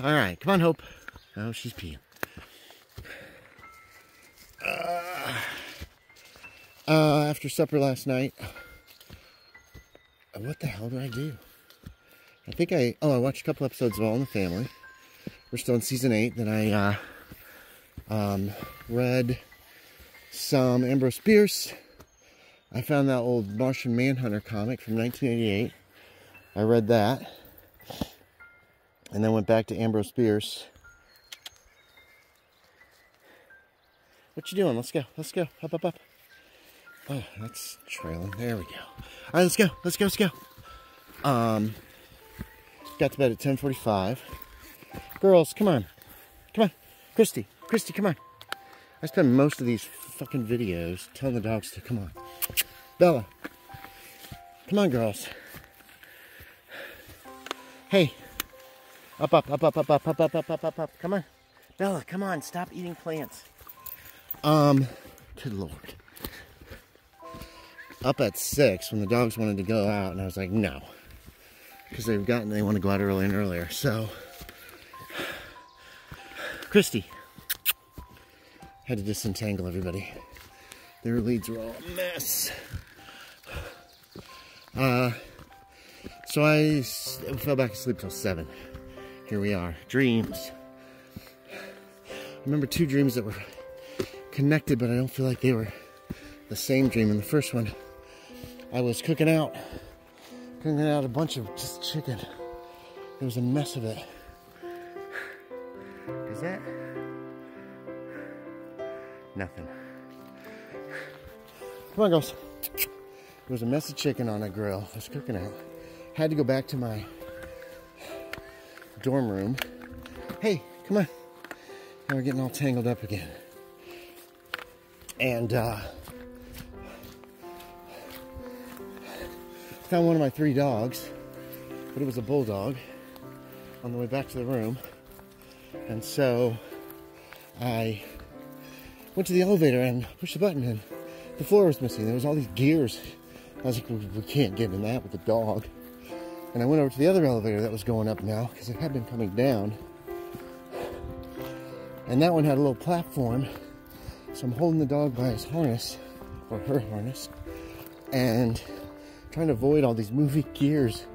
All right, come on, Hope. Oh, she's peeing. Uh, uh, after supper last night, what the hell did I do? I think I, oh, I watched a couple episodes of All in the Family. We're still in season eight. Then I uh, um, read some Ambrose Bierce. I found that old Martian Manhunter comic from 1988. I read that. And then went back to Ambrose Bierce. What you doing? Let's go. Let's go. Up, up, up. Oh, that's trailing. There we go. All right, let's go. Let's go. Let's go. Um, got to bed at 10:45. Girls, come on. Come on. Cristi. Cristi, come on. I spend most of these fucking videos telling the dogs to come on. Bella. Come on, girls. Hey. Up, up, up, up, up, up, up, up, up, up, up, up. Come on. Bella, come on. Stop eating plants. Um, good lord. Up at six when the dogs wanted to go out, and I was like, no. Because they've gotten, they want to go out early and earlier. So, Cristi had to disentangle everybody. Their leads were all a mess. Uh, so I fell back asleep till seven. Here we are. Dreams. I remember two dreams that were connected, but I don't feel like they were the same dream. In the first one, I was cooking out, cooking out a bunch of just chicken. It was a mess of it. Is that nothing? Come on, girls. There was a mess of chicken on a grill. I was cooking out. Had to go back to my dorm room. Hey, come on. Now we're getting all tangled up again. And uh, found one of my three dogs, but it was a bulldog on the way back to the room. And so I went to the elevator and pushed the button and the floor was missing. There was all these gears. I was like, we, can't get in that with the dog. And I went over to the other elevator that was going up now because it had been coming down. And that one had a little platform. So I'm holding the dog by his harness, or her harness, and trying to avoid all these moving gears.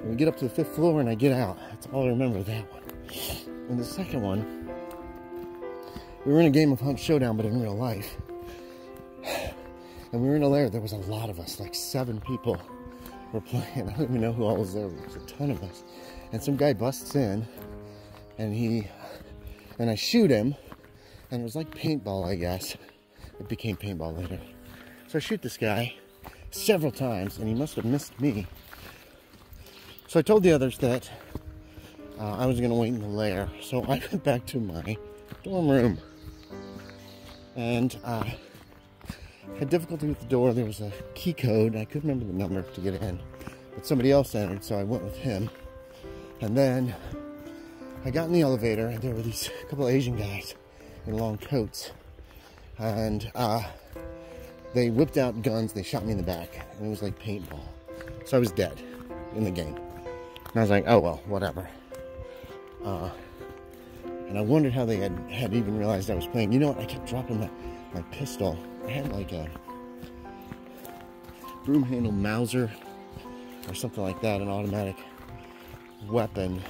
And we get up to the fifth floor and I get out. That's all I remember that one. And the second one, we were in a game of Hunt Showdown, but in real life. And we were in a lair. There was a lot of us, like seven people were playing. I don't even know who all was there. There was a ton of us. And some guy busts in, and he, and I shoot him, and it was like paintball, I guess. It became paintball later. So I shoot this guy several times, and he must have missed me. So I told the others that uh, I was going to wait in the lair. So I went back to my dorm room, and uh, had difficulty with the door. There was a key code. I couldn't remember the number to get in, but somebody else entered, so I went with him. And then I got in the elevator, and there were these couple Asian guys in long coats, and uh, they whipped out guns. They shot me in the back, and it was like paintball. So I was dead in the game. And I was like, oh well, whatever. Uh, and I wondered how they had, had even realized I was playing. You know what? I kept dropping my, my pistol Had like a broom handle Mauser or something like that, an automatic weapon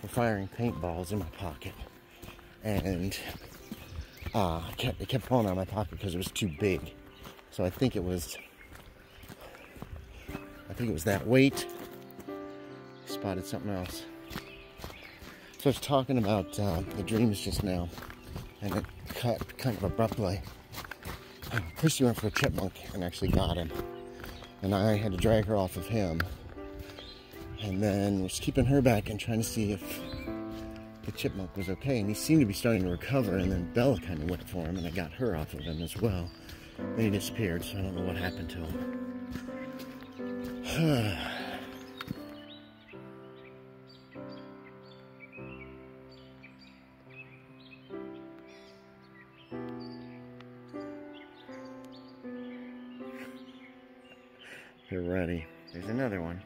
for firing paintballs in my pocket. And uh, kept, it kept falling out of my pocket because it was too big. So I think it was, I think it was that weight. Spotted something else. So I was talking about uh, the dreams just now, and it cut kind of abruptly. Cristi went for a chipmunk and actually got him. And I had to drag her off of him. And then was keeping her back and trying to see if the chipmunk was okay. And he seemed to be starting to recover. And then Bella kind of went for him and I got her off of him as well. Then he disappeared, so I don't know what happened to him. You're ready. There's another one.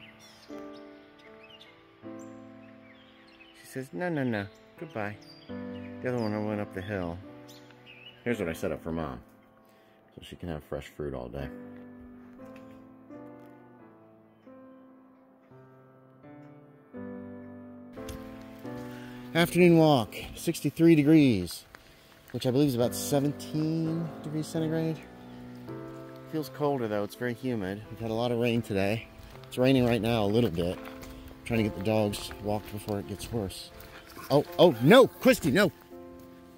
She says, no, no, no, goodbye. The other one I went up the hill. Here's what I set up for mom. So she can have fresh fruit all day. Afternoon walk, 63 degrees, which I believe is about 17 degrees centigrade. Feels colder though, it's very humid. We've had a lot of rain today. It's raining right now a little bit. I'm trying to get the dogs walked before it gets worse. Oh, oh, no, Cristi, no.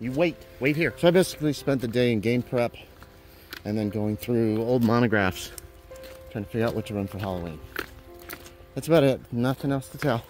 You wait, wait here. So I basically spent the day in game prep and then going through old monographs, trying to figure out what to run for Halloween. That's about it, nothing else to tell.